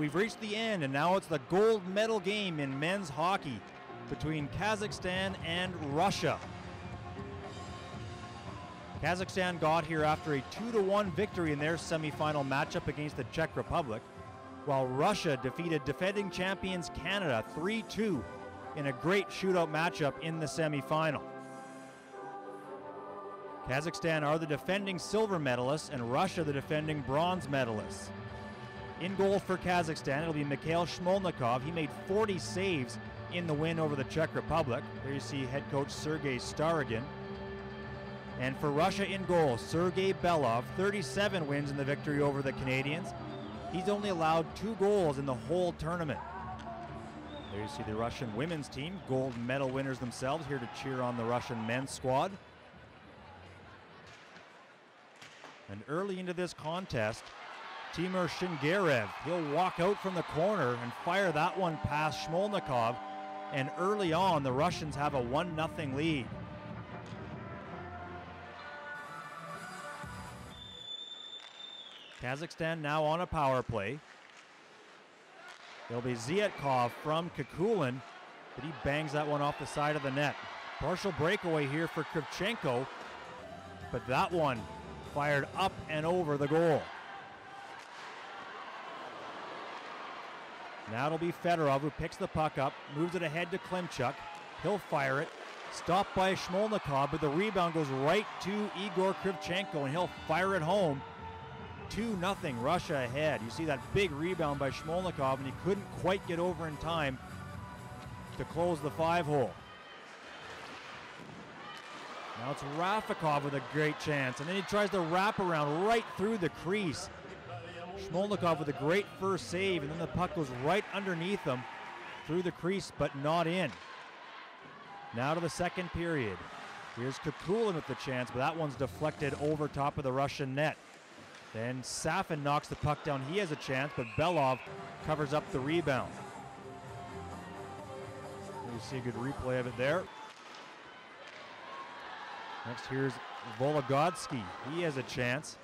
we've reached the end, and now it's the gold medal game in men's hockey between Kazakhstan and Russia. Kazakhstan got here after a 2 to 1 victory in their semifinal matchup against the Czech Republic, while Russia defeated defending champions Canada 3 2 in a great shootout matchup in the semifinal. Kazakhstan are the defending silver medalists, and Russia the defending bronze medalists. In goal for Kazakhstan, it'll be Mikhail Shmolnikov. He made 40 saves in the win over the Czech Republic. There you see head coach Sergei Starogin. And for Russia in goal, Sergei Belov, 37 wins in the victory over the Canadians. He's only allowed two goals in the whole tournament. There you see the Russian women's team, gold medal winners themselves, here to cheer on the Russian men's squad. And early into this contest, Timur Shingarev, he'll walk out from the corner and fire that one past Shmolnikov. And early on, the Russians have a 1 0 lead. Kazakhstan now on a power play. It'll be Zietkov from Kakulin, but he bangs that one off the side of the net. Partial breakaway here for Kravchenko, but that one fired up and over the goal. Now it'll be Fedorov who picks the puck up, moves it ahead to Klimchuk. He'll fire it. Stopped by Shmolnikov, but the rebound goes right to Igor Kravchenko, and he'll fire it home. 2 0 Russia ahead. You see that big rebound by Shmolnikov, and he couldn't quite get over in time to close the five hole. Now it's Rafikov with a great chance, and then he tries to wrap around right through the crease. Shmolnikov with a great first save, and then the puck goes right underneath him through the crease, but not in. Now to the second period. Here's Kakulin with the chance, but that one's deflected over top of the Russian net. Then Safin knocks the puck down. He has a chance, but Belov covers up the rebound. You see a good replay of it there. Next, here's Vologodsky. He has a chance.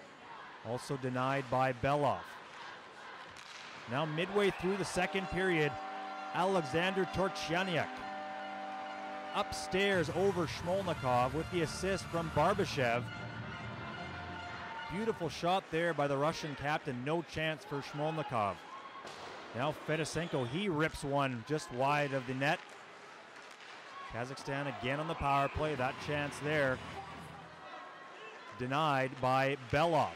Also denied by Belov. Now, midway through the second period, Alexander Torchaniak upstairs over Shmolnikov with the assist from Barbashev. Beautiful shot there by the Russian captain. No chance for Shmolnikov. Now Fedosenko, he rips one just wide of the net. Kazakhstan again on the power play. That chance there denied by Belov.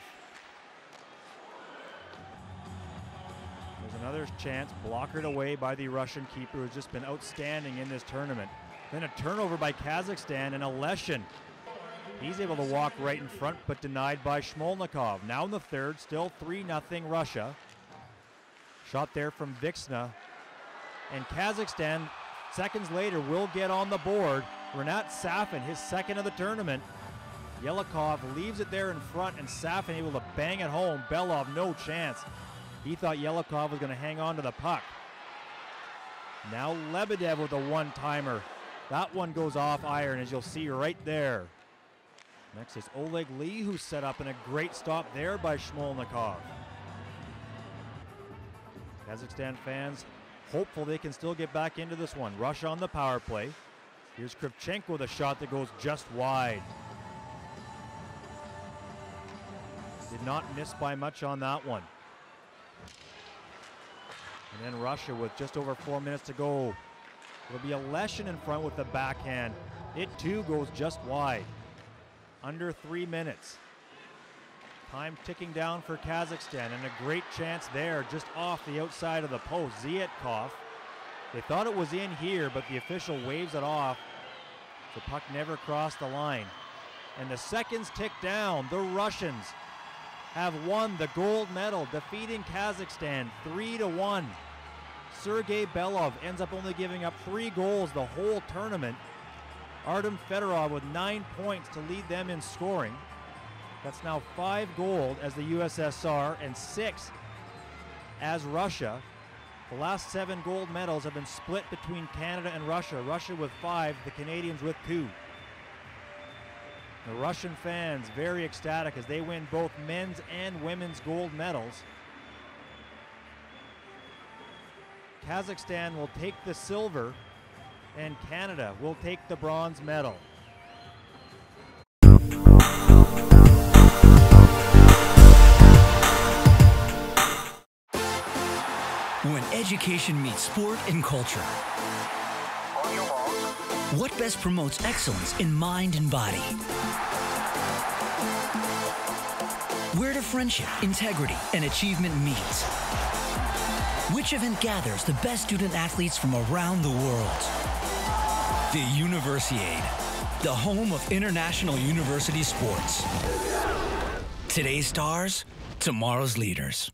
Another chance blockered away by the Russian keeper who's just been outstanding in this tournament. Then a turnover by Kazakhstan and Aleshin. He's able to walk right in front, but denied by Shmolnikov. Now in the third, still 3 0 Russia. Shot there from Vixna. And Kazakhstan, seconds later, will get on the board. Renat Safin, his second of the tournament. Yelikov leaves it there in front, and Safin able to bang it home. Belov, no chance. He thought Yelikov was going to hang on to the puck. Now Lebedev with a one timer. That one goes off iron, as you'll see right there. Next is Oleg Lee, who set up in a great stop there by Shmolnikov. Kazakhstan fans hopeful they can still get back into this one. Russia on the power play. Here's Kravchenko with a shot that goes just wide. Did not miss by much on that one. And then Russia with just over four minutes to go. It'll be a Aleshin in front with the backhand. It too goes just wide. Under three minutes. Time ticking down for Kazakhstan, and a great chance there just off the outside of the post. Zietkov. They thought it was in here, but the official waves it off. The puck never crossed the line. And the seconds tick down. The Russians have won the gold medal, defeating Kazakhstan 3 to 1. Sergei Belov ends up only giving up three goals the whole tournament. Artem Fedorov with nine points to lead them in scoring. That's now five gold as the USSR and six as Russia. The last seven gold medals have been split between Canada and Russia. Russia with five, the Canadians with two. The Russian fans very ecstatic as they win both men's and women's gold medals. Kazakhstan will take the silver and Canada will take the bronze medal. When education meets sport and culture. What best promotes excellence in mind and body? Where do friendship, integrity, and achievement meet? Which event gathers the best student athletes from around the world? The Universiade, the home of international university sports. Today's stars, tomorrow's leaders.